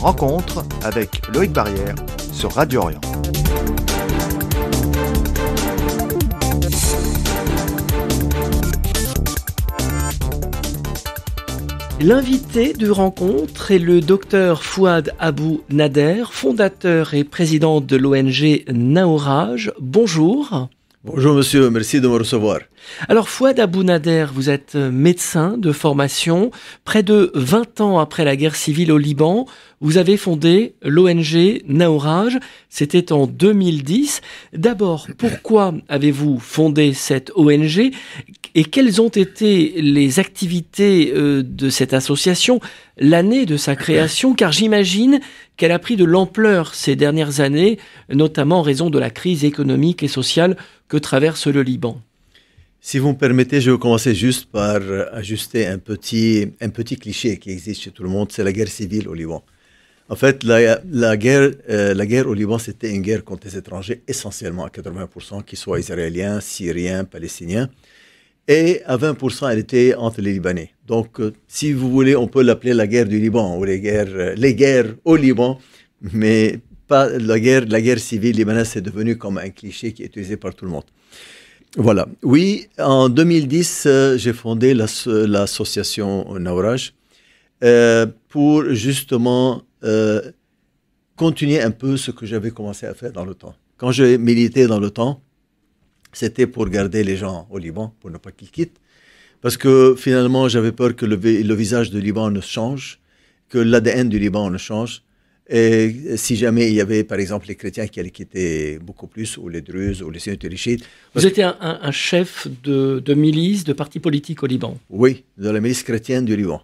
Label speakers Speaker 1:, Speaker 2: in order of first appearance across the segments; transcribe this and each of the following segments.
Speaker 1: Rencontre avec Loïc Barrière sur Radio Orient.
Speaker 2: L'invité de rencontre est le docteur Fouad Abou Nader, fondateur et président de l'ONG Naoraj. Bonjour.
Speaker 3: Bonjour monsieur, merci de me recevoir.
Speaker 2: Alors Fouad Abou Nader, vous êtes médecin de formation. Près de 20 ans après la guerre civile au Liban, vous avez fondé l'ONG Naoraj. C'était en 2010. D'abord, pourquoi avez-vous fondé cette ONG et quelles ont été les activités euh, de cette association l'année de sa création? Car j'imagine qu'elle a pris de l'ampleur ces dernières années, notamment en raison de la crise économique et sociale que traverse le Liban.
Speaker 3: Si vous me permettez, je vais commencer juste par ajuster un petit, un petit cliché qui existe chez tout le monde, c'est la guerre civile au Liban. En fait, la, guerre, euh, la guerre au Liban, c'était une guerre contre les étrangers, essentiellement à 80%, qu'ils soient israéliens, syriens, palestiniens. Et à 20%, elle était entre les Libanais. Donc, euh, si vous voulez, on peut l'appeler la guerre du Liban ou les guerres, euh, les guerres au Liban, mais pas la guerre, la guerre civile libanaise, c'est devenu comme un cliché qui est utilisé par tout le monde. Voilà. Oui, en 2010, euh, j'ai fondé l'association Nauraj euh, pour justement euh, continuer un peu ce que j'avais commencé à faire dans le temps. Quand j'ai milité dans le temps, c'était pour garder les gens au Liban, pour ne pas qu'ils quittent. Parce que finalement, j'avais peur que le visage du Liban ne change, que l'ADN du Liban ne change. Et si jamais il y avait, par exemple, les chrétiens qui allaient quitter beaucoup plus, ou les druzes, ou les sunnites
Speaker 2: Vous étiez un, chef de, de, milice, de parti politique au Liban
Speaker 3: Oui, de la milice chrétienne du Liban.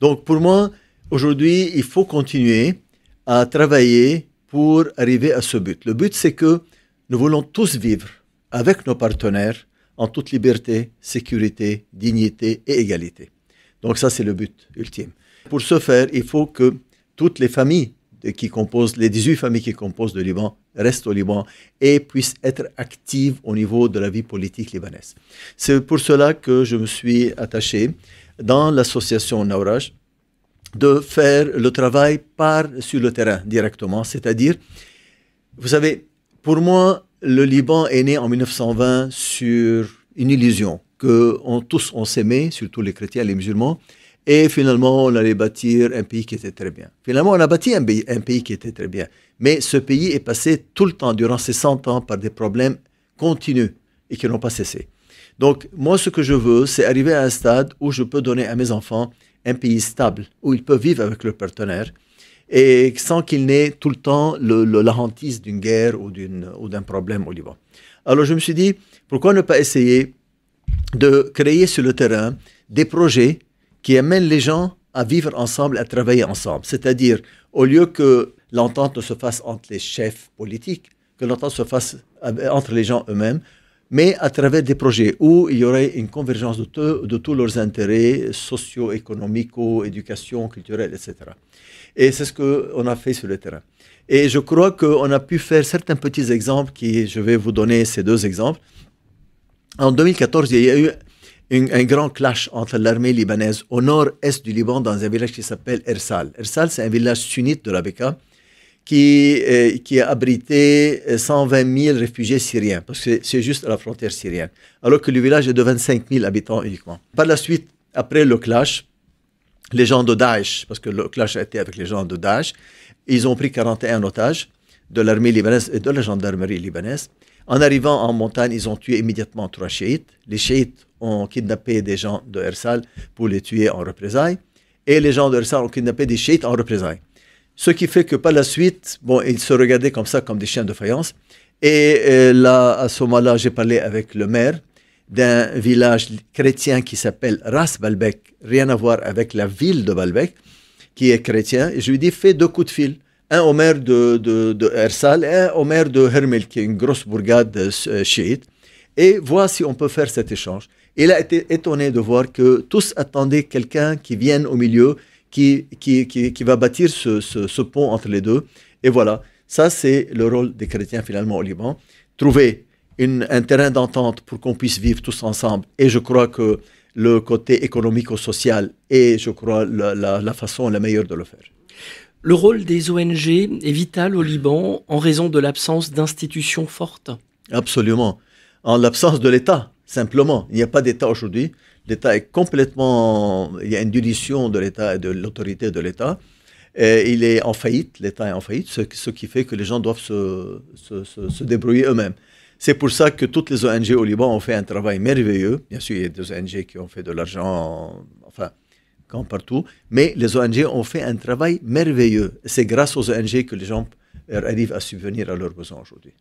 Speaker 3: Donc pour moi, aujourd'hui, il faut continuer à travailler pour arriver à ce but. Le but, c'est que nous voulons tous vivre avec nos partenaires en toute liberté, sécurité, dignité et égalité. Donc ça, c'est le but ultime. Pour ce faire, il faut que toutes les familles qui composent, les 18 familles qui composent le Liban restent au Liban et puissent être actives au niveau de la vie politique libanaise. C'est pour cela que je me suis attaché dans l'association Nauraj de faire le travail par sur le terrain directement, c'est-à-dire, vous savez, pour moi, le Liban est né en 1920 sur une illusion que tous on s'aimait, surtout les chrétiens et les musulmans, et finalement, on allait bâtir un pays qui était très bien. Finalement, on a bâti un pays, qui était très bien. Mais ce pays est passé tout le temps, durant ces 100 ans, par des problèmes continus et qui n'ont pas cessé. Donc, moi, ce que je veux, c'est arriver à un stade où je peux donner à mes enfants un pays stable, où ils peuvent vivre avec leurs partenaires et sans qu'ils n'aient tout le temps le, la hantise d'une guerre ou d'un problème au Liban. Alors, je me suis dit, pourquoi ne pas essayer de créer sur le terrain des projets qui amène les gens à vivre ensemble, à travailler ensemble. C'est-à-dire, au lieu que l'entente se fasse entre les chefs politiques, que l'entente se fasse entre les gens eux-mêmes, mais à travers des projets où il y aurait une convergence de, tous leurs intérêts socio-économiques, éducation, culturelle, etc. Et c'est ce qu'on a fait sur le terrain. Et je crois qu'on a pu faire certains petits exemples qui, je vais vous donner ces deux exemples. En 2014, il y a eu un grand clash entre l'armée libanaise au nord-est du Liban dans un village qui s'appelle Ersal. Ersal, c'est un village sunnite de la Beka qui, euh, qui a abrité 120 000 réfugiés syriens, parce que c'est juste à la frontière syrienne, alors que le village est de 25 000 habitants uniquement. Par la suite, après le clash, les gens de Daesh, parce que le clash a été avec les gens de Daesh, ils ont pris 41 otages de l'armée libanaise et de la gendarmerie libanaise. En arrivant en montagne, ils ont tué immédiatement trois chiites. Les chiites ont kidnappé des gens de Ersal pour les tuer en représailles. Et les gens de Ersal ont kidnappé des chiites en représailles. Ce qui fait que par la suite, bon, ils se regardaient comme ça, comme des chiens de faïence. Et euh, là, à ce moment-là, j'ai parlé avec le maire d'un village chrétien qui s'appelle Ras Balbek, rien à voir avec la ville de Balbek, qui est chrétien. Et je lui ai dit, fais deux coups de fil un au maire de, de, et un au maire de Hermel, qui est une grosse bourgade euh, chiite, et voir si on peut faire cet échange. Il a été étonné de voir que tous attendaient quelqu'un qui vienne au milieu, qui, qui, qui, va bâtir ce, ce, pont entre les deux. Et voilà, ça c'est le rôle des chrétiens finalement au Liban. Trouver une, un terrain d'entente pour qu'on puisse vivre tous ensemble. Et je crois que le côté économico-social est, je crois, la, la, la façon la meilleure de le faire.
Speaker 2: Le rôle des ONG est vital au Liban en raison de l'absence d'institutions fortes.
Speaker 3: Absolument. En l'absence de l'État, simplement. Il n'y a pas d'État aujourd'hui. L'État est complètement... Il y a une dilution de l'État et de l'autorité de l'État. Il est en faillite, l'État est en faillite, ce, qui fait que les gens doivent se, se, se, débrouiller eux-mêmes. C'est pour ça que toutes les ONG au Liban ont fait un travail merveilleux. Bien sûr, il y a des ONG qui ont fait de l'argent, enfin, comme partout, mais les ONG ont fait un travail merveilleux. C'est grâce aux ONG que les gens arrivent à subvenir à leurs besoins aujourd'hui.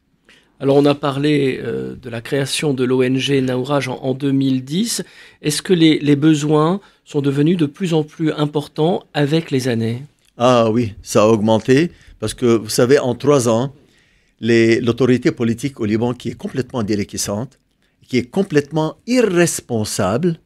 Speaker 2: Alors on a parlé euh, de la création de l'ONG Naourage en, 2010. Est-ce que les, les, besoins sont devenus de plus en plus importants avec les années?
Speaker 3: Ah oui, ça a augmenté parce que vous savez, en trois ans, l'autorité politique au Liban qui est complètement déliquescente, qui est complètement irresponsable,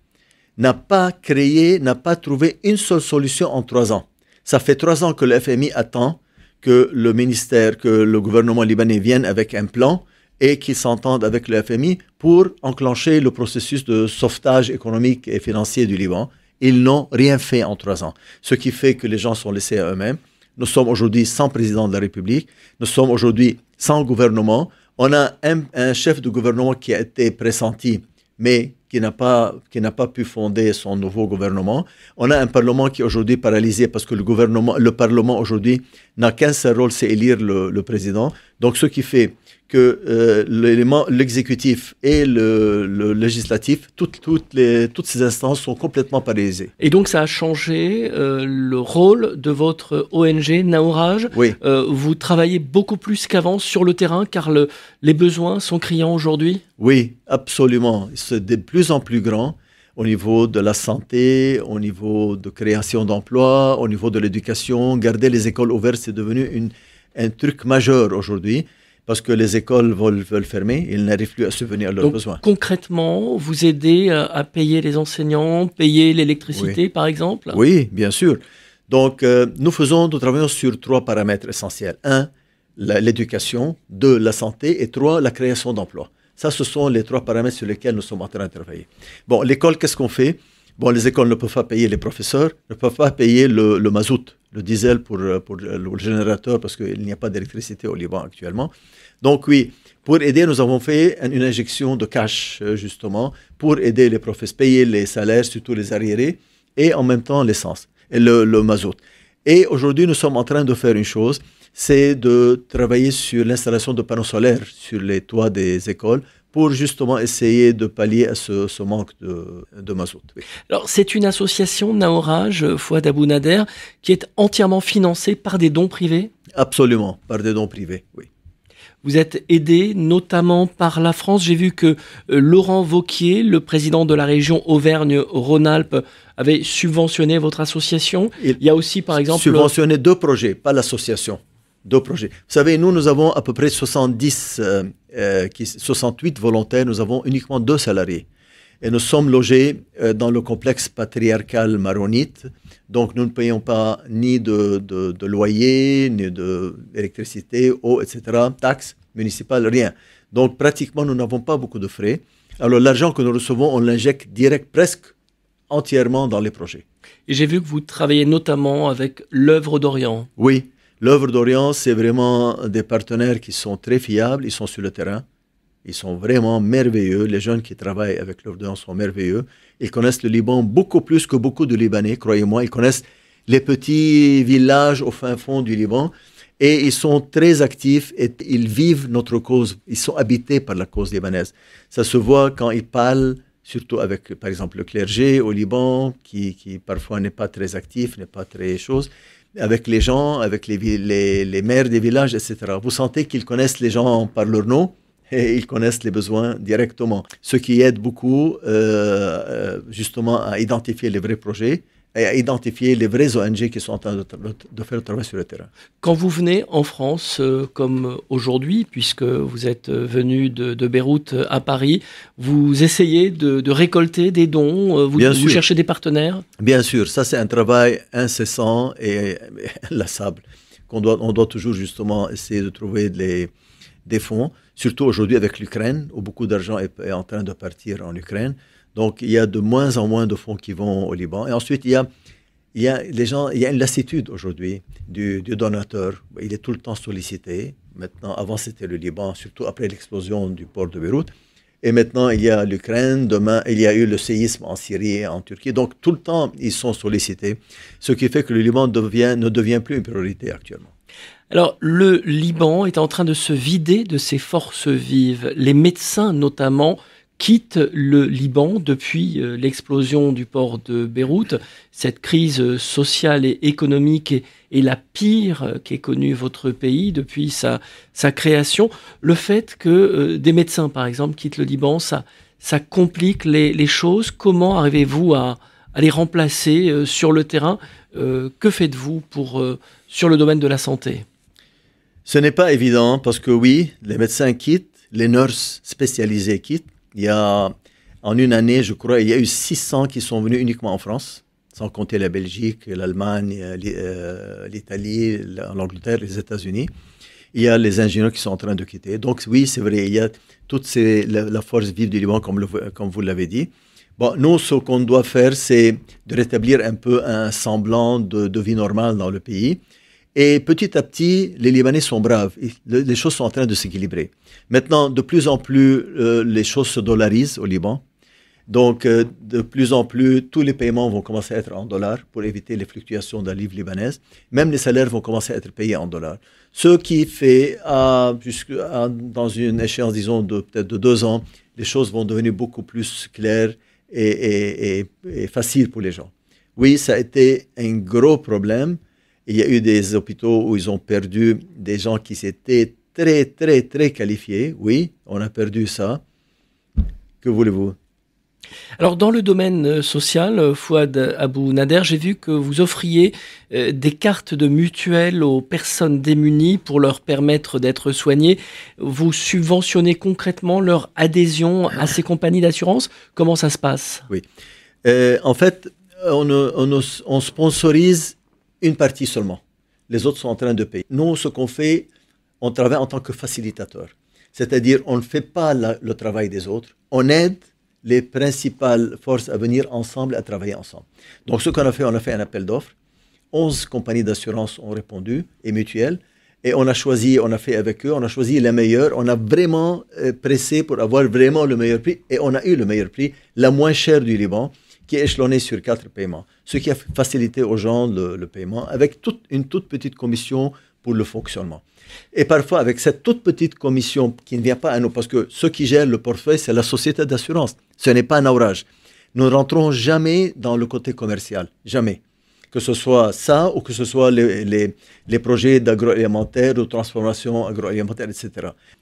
Speaker 3: n'a pas créé, n'a pas trouvé une seule solution en trois ans. Ça fait trois ans que le FMI attend que le ministère, que le gouvernement libanais vienne avec un plan et qu'ils s'entendent avec le FMI pour enclencher le processus de sauvetage économique et financier du Liban. Ils n'ont rien fait en trois ans, ce qui fait que les gens sont laissés à eux-mêmes. Nous sommes aujourd'hui sans président de la République, nous sommes aujourd'hui sans gouvernement. On a un, un chef de gouvernement qui a été pressenti, mais qui n'a pas, qui n'a pas pu fonder son nouveau gouvernement. On a un Parlement qui est aujourd'hui paralysé parce que le, gouvernement, le Parlement aujourd'hui n'a qu'un seul rôle, c'est élire le, le, président. Donc ce qui fait que euh, l'exécutif et le, législatif, toutes, toutes, les, toutes ces instances sont complètement paralysées.
Speaker 2: Et donc ça a changé euh, le rôle de votre ONG Naourage.
Speaker 3: Oui.
Speaker 2: Euh, vous travaillez beaucoup plus qu'avant sur le terrain car le, les besoins sont criants aujourd'hui?
Speaker 3: Oui, absolument. C'est de plus en plus grand au niveau de la santé, au niveau de création d'emplois, au niveau de l'éducation. Garder les écoles ouvertes, c'est devenu une, un truc majeur aujourd'hui parce que les écoles veulent, veulent fermer, ils n'arrivent plus à subvenir à leurs besoins.
Speaker 2: Concrètement, vous aidez à, payer les enseignants, payer l'électricité, par exemple?
Speaker 3: Oui, bien sûr. Donc, euh, nous faisons, nous travaillons sur trois paramètres essentiels. Un, l'éducation. Deux, la santé. Et trois, la création d'emplois. Ça, ce sont les trois paramètres sur lesquels nous sommes en train de travailler. Bon, l'école, qu'est-ce qu'on fait? Bon, les écoles ne peuvent pas payer les professeurs, ne peuvent pas payer le, le mazout, le diesel pour, pour le générateur, parce qu'il n'y a pas d'électricité au Liban actuellement. Donc oui, pour aider, nous avons fait une injection de cash, euh, justement, pour aider les professeurs, payer les salaires, surtout les arriérés, et en même temps l'essence, et le, le mazout. Et aujourd'hui, nous sommes en train de faire une chose, c'est de travailler sur l'installation de panneaux solaires sur les toits des écoles pour justement essayer de pallier à ce, manque de, de mazout.
Speaker 2: Alors, c'est une association, Naorage, Fouad Abou Nader, qui est entièrement financée par des dons privés?
Speaker 3: Absolument, par des dons privés, oui.
Speaker 2: Vous êtes aidé notamment par la France. J'ai vu que euh, Laurent Vauquier, le président de la région Auvergne-Rhône-Alpes, avait subventionné votre association.
Speaker 3: Il, y a aussi, par exemple... Subventionné deux projets, pas l'association deux projets. Vous savez, nous, nous avons à peu près 70, euh, euh, qui, 68 volontaires, nous avons uniquement deux salariés. Et nous sommes logés euh, dans le complexe patriarcal maronite, donc nous ne payons pas ni de, de, loyer, ni d'électricité, eau, etc., taxes municipales, rien. Donc pratiquement, nous n'avons pas beaucoup de frais. Alors l'argent que nous recevons, on l'injecte direct, presque entièrement dans les projets.
Speaker 2: Et j'ai vu que vous travaillez notamment avec l'œuvre d'Orient.
Speaker 3: Oui, L'œuvre d'Orient, c'est vraiment des partenaires qui sont très fiables, ils sont sur le terrain, ils sont vraiment merveilleux. Les jeunes qui travaillent avec l'œuvre d'Orient sont merveilleux. Ils connaissent le Liban beaucoup plus que beaucoup de Libanais, croyez-moi. Ils connaissent les petits villages au fin fond du Liban et ils sont très actifs et ils vivent notre cause. Ils sont habités par la cause libanaise. Ça se voit quand ils parlent, surtout avec, par exemple, le clergé au Liban, qui, qui parfois n'est pas très actif, n'est pas très chose avec les gens, avec les, les, maires des villages, etc. Vous sentez qu'ils connaissent les gens par leur nom et ils connaissent les besoins directement. Ce qui aide beaucoup euh, euh justement à identifier les vrais projets et à identifier les vrais ONG qui sont en train de, de, faire le travail sur le terrain.
Speaker 2: Quand vous venez en France, euh, comme aujourd'hui, puisque vous êtes venu de, de, Beyrouth à Paris, vous essayez de, de récolter des dons, euh, vous, vous cherchez des partenaires?
Speaker 3: Bien sûr, ça c'est un travail incessant et inlassable. qu'on doit, on doit toujours justement essayer de trouver des, des fonds, surtout aujourd'hui avec l'Ukraine, où beaucoup d'argent est, est en train de partir en Ukraine. Donc, il y a de moins en moins de fonds qui vont au Liban. Et ensuite, il y a, il y a les gens, il y a une lassitude aujourd'hui du, donateur. Il est tout le temps sollicité. Maintenant, avant c'était le Liban, surtout après l'explosion du port de Beyrouth. Et maintenant, il y a l'Ukraine. Demain, il y a eu le séisme en Syrie et en Turquie. Donc, tout le temps, ils sont sollicités. Ce qui fait que le Liban devient, ne devient plus une priorité actuellement.
Speaker 2: Alors, le Liban est en train de se vider de ses forces vives. Les médecins, notamment, quittent le Liban depuis euh, l'explosion du port de Beyrouth. Cette crise sociale et économique est, la pire qu'ait connue votre pays depuis sa, création. Le fait que euh, des médecins, par exemple, quittent le Liban, ça, complique les, choses. Comment arrivez-vous à, les remplacer euh, sur le terrain? Que faites-vous pour sur le domaine de la santé?
Speaker 3: Ce n'est pas évident parce que oui, les médecins quittent, les nurses spécialisées quittent. Il y a, en une année, je crois, il y a eu 600 qui sont venus uniquement en France, sans compter la Belgique, l'Allemagne, euh, l'Italie, l'Angleterre, les États-Unis. Il y a les ingénieurs qui sont en train de quitter. Donc oui, c'est vrai, il y a toute la, force vive du Liban, comme, vous l'avez dit. Bon, nous, ce qu'on doit faire, c'est de rétablir un peu un semblant de vie normale dans le pays. Et petit à petit, les Libanais sont braves. Les choses sont en train de s'équilibrer. Maintenant, de plus en plus, euh, les choses se dollarisent au Liban. Donc, euh, de plus en plus, tous les paiements vont commencer à être en dollars pour éviter les fluctuations de la livre libanaise. Même les salaires vont commencer à être payés en dollars. Ce qui fait, dans une échéance, disons, de peut-être de deux ans, les choses vont devenir beaucoup plus claires et, et faciles pour les gens. Oui, ça a été un gros problème il y a eu des hôpitaux où ils ont perdu des gens qui s'étaient très, très, très qualifiés. Oui, on a perdu ça. Que voulez-vous?
Speaker 2: Alors dans le domaine euh, social, euh, Fouad Abou Nader, j'ai vu que vous offriez euh, des cartes de mutuelle aux personnes démunies pour leur permettre d'être soignées. Vous subventionnez concrètement leur adhésion à ces compagnies d'assurance? Comment ça se passe?
Speaker 3: Oui. en fait, on, on, on sponsorise une partie seulement. Les autres sont en train de payer. Nous, ce qu'on fait, on travaille en tant que facilitateur. C'est-à-dire, on ne fait pas le travail des autres. On aide les principales forces à venir ensemble, à travailler ensemble. Donc, ce qu'on a fait, on a fait un appel d'offres. 11 compagnies d'assurance ont répondu, et mutuelles. Et on a choisi, on a fait avec eux, on a choisi les meilleurs. On a vraiment euh, pressé pour avoir vraiment le meilleur prix. Et on a eu le meilleur prix, la moins chère du Liban qui est échelonné sur quatre paiements, ce qui a facilité aux gens le, paiement avec toute, une toute petite commission pour le fonctionnement. Et parfois, avec cette toute petite commission qui ne vient pas à nous, parce que ceux qui gèrent le portefeuille, c'est la société d'assurance, ce n'est pas un ouvrage. Nous ne rentrons jamais dans le côté commercial, jamais que ce soit ça ou que ce soit les, projets d'agroalimentaire, de transformation agroalimentaire, etc.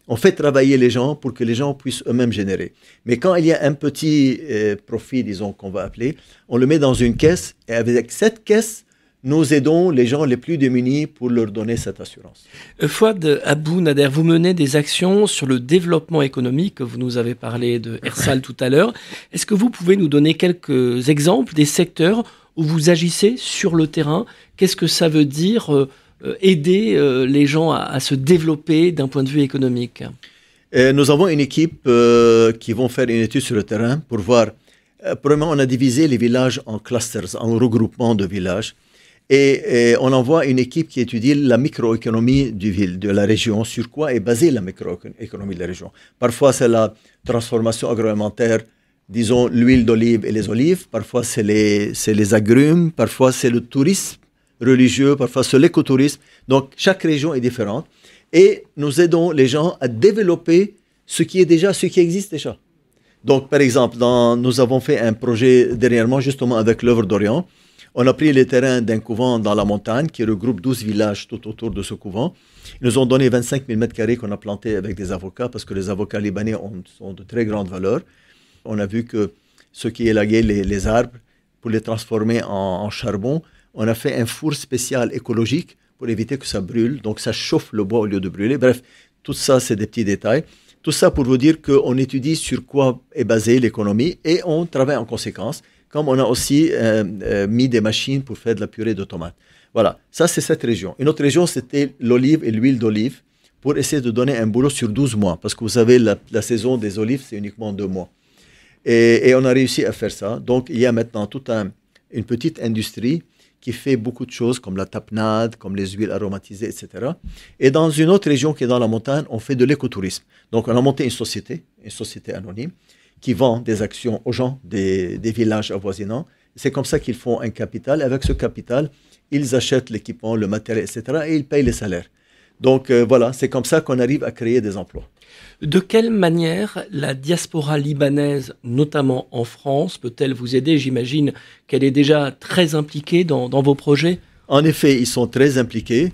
Speaker 3: On fait travailler les gens pour que les gens puissent eux-mêmes générer. Mais quand il y a un petit euh, profit, disons qu'on va appeler, on le met dans une caisse et avec cette caisse, nous aidons les gens les plus démunis pour leur donner cette assurance.
Speaker 2: Fouad Abou Nader, vous menez des actions sur le développement économique. Vous nous avez parlé de Ersal tout à l'heure. Est-ce que vous pouvez nous donner quelques exemples des secteurs où vous agissez sur le terrain. Qu'est-ce que ça veut dire euh, euh, aider euh, les gens à, se développer d'un point de vue économique?
Speaker 3: Nous avons une équipe qui vont faire une étude sur le terrain pour voir. premièrement, on a divisé les villages en clusters, en regroupements de villages. Et, on envoie une équipe qui étudie la microéconomie du ville, de la région, sur quoi est basée la microéconomie de la région. Parfois, c'est la transformation agroalimentaire disons, l'huile d'olive et les olives, parfois c'est les, les agrumes, parfois c'est le tourisme religieux, parfois c'est l'écotourisme. Donc chaque région est différente. Et nous aidons les gens à développer ce qui est déjà, ce qui existe déjà. Donc par exemple, nous avons fait un projet dernièrement justement avec l'œuvre d'Orient. On a pris les terrains d'un couvent dans la montagne qui regroupe 12 villages tout autour de ce couvent. Ils nous ont donné 25 000 mètres carrés qu'on a plantés avec des avocats parce que les avocats libanais ont, ont de très grandes valeurs on a vu que ce qui élaguait les, les arbres, pour les transformer en, charbon, on a fait un four spécial écologique pour éviter que ça brûle. Donc ça chauffe le bois au lieu de brûler. Bref, tout ça, c'est des petits détails. Tout ça pour vous dire qu'on étudie sur quoi est basée l'économie et on travaille en conséquence, comme on a aussi euh, euh, mis des machines pour faire de la purée de tomates. Voilà, ça c'est cette région. Une autre région, c'était l'olive et l'huile d'olive pour essayer de donner un boulot sur 12 mois, parce que vous savez, la, la saison des olives, c'est uniquement deux mois. Et, on a réussi à faire ça. Donc, il y a maintenant toute un, une petite industrie qui fait beaucoup de choses comme la tapenade, comme les huiles aromatisées, etc. Et dans une autre région qui est dans la montagne, on fait de l'écotourisme. Donc on a monté une société, une société anonyme, qui vend des actions aux gens des, des villages avoisinants. C'est comme ça qu'ils font un capital. Et avec ce capital, ils achètent l'équipement, le matériel, etc. et ils payent les salaires. Donc euh, voilà, c'est comme ça qu'on arrive à créer des emplois.
Speaker 2: De quelle manière la diaspora libanaise, notamment en France, peut-elle vous aider? J'imagine qu'elle est déjà très impliquée dans, vos projets.
Speaker 3: En effet, ils sont très impliqués.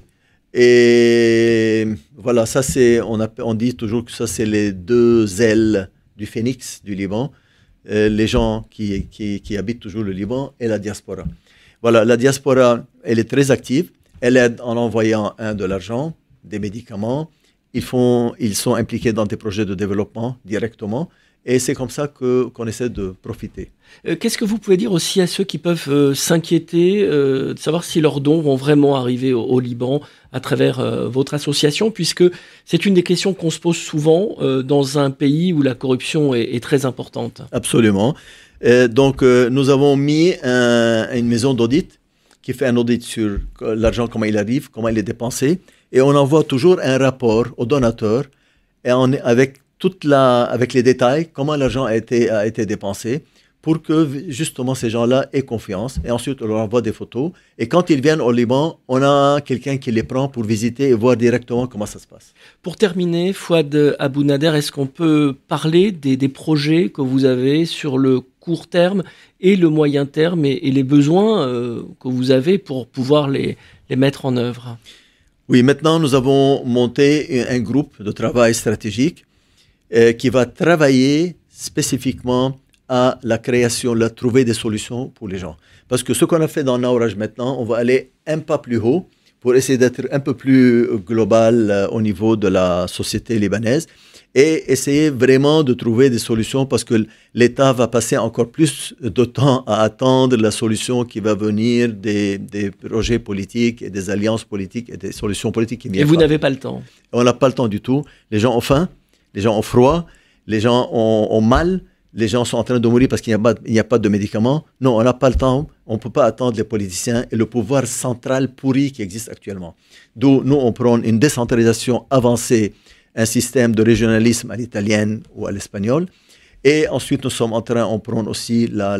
Speaker 3: Et voilà, ça c'est, on, dit toujours que ça c'est les deux ailes du phénix du Liban, euh, les gens qui, qui, habitent toujours le Liban et la diaspora. Voilà, la diaspora, elle est très active. Elle aide en envoyant un de l'argent, des médicaments, ils, font, ils sont impliqués dans des projets de développement directement. Et c'est comme ça que, qu'on essaie de profiter.
Speaker 2: Euh, qu'est-ce que vous pouvez dire aussi à ceux qui peuvent euh, s'inquiéter euh, de savoir si leurs dons vont vraiment arriver au, Liban à travers votre association, puisque c'est une des questions qu'on se pose souvent dans un pays où la corruption est, très importante
Speaker 3: Absolument. donc nous avons mis une maison d'audit qui fait un audit sur l'argent, comment il arrive, comment il est dépensé et on envoie toujours un rapport au donateur et avec, toute la, avec les détails, comment l'argent a été, a été dépensé pour que justement ces gens-là aient confiance. Et ensuite, on leur envoie des photos. Et quand ils viennent au Liban, on a quelqu'un qui les prend pour visiter et voir directement comment ça se passe.
Speaker 2: Pour terminer, Fouad Abou Nader, est-ce qu'on peut parler des, des, projets que vous avez sur le court terme et le moyen terme et, les besoins euh, que vous avez pour pouvoir les, les mettre en œuvre?
Speaker 3: Oui, maintenant nous avons monté un groupe de travail stratégique euh, qui va travailler spécifiquement à la création, à trouver des solutions pour les gens. Parce que ce qu'on a fait dans Nauraj maintenant, on va aller un pas plus haut pour essayer d'être un peu plus global euh, au niveau de la société libanaise et essayer vraiment de trouver des solutions parce que l'État va passer encore plus de temps à attendre la solution qui va venir des, des projets politiques et des alliances politiques et des solutions politiques. Qui
Speaker 2: et vous n'avez pas le temps
Speaker 3: On n'a pas le temps du tout. Les gens ont faim, les gens ont froid, les gens ont, mal, les gens sont en train de mourir parce qu'il n'y a, a, pas de médicaments. Non, on n'a pas le temps. On ne peut pas attendre les politiciens et le pouvoir central pourri qui existe actuellement. D'où nous, on prend une décentralisation avancée un système de régionalisme à l'italienne ou à l'espagnol. Et ensuite, nous sommes en train, on prend aussi la,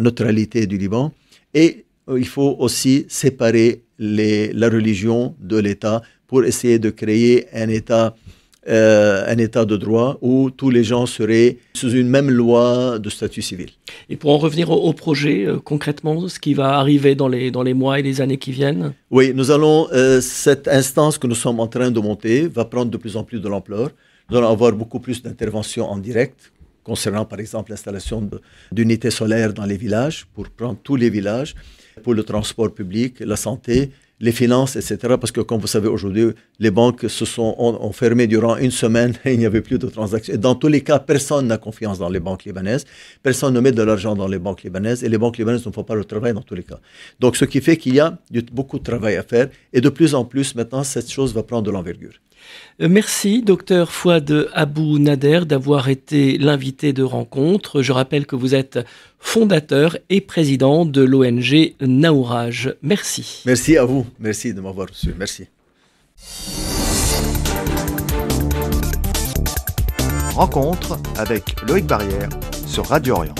Speaker 3: neutralité du Liban. Et euh, il faut aussi séparer la religion de l'État pour essayer de créer un État euh, un État de droit où tous les gens seraient sous une même loi de statut civil.
Speaker 2: Et pour en revenir au, projet, euh, concrètement, ce qui va arriver dans les, dans les mois et les années qui viennent?
Speaker 3: Oui, nous allons, euh, cette instance que nous sommes en train de monter va prendre de plus en plus de l'ampleur. Nous allons avoir beaucoup plus d'interventions en direct concernant par exemple l'installation d'unités solaires dans les villages, pour prendre tous les villages, pour le transport public, la santé, les finances, etc. Parce que, comme vous savez, aujourd'hui, les banques se sont ont, fermé durant une semaine et il n'y avait plus de transactions. Et dans tous les cas, personne n'a confiance dans les banques libanaises. Personne ne met de l'argent dans les banques libanaises et les banques libanaises ne font pas le travail dans tous les cas. Donc, ce qui fait qu'il y a beaucoup de travail à faire et de plus en plus, maintenant, cette chose va prendre de l'envergure.
Speaker 2: Euh, merci, docteur Fouad Abou Nader, d'avoir été l'invité de rencontre. Je rappelle que vous êtes fondateur et président de l'ONG Naourage. Merci.
Speaker 3: Merci à vous. Merci de m'avoir reçu. Merci.
Speaker 1: Rencontre avec Loïc Barrière sur Radio Orient.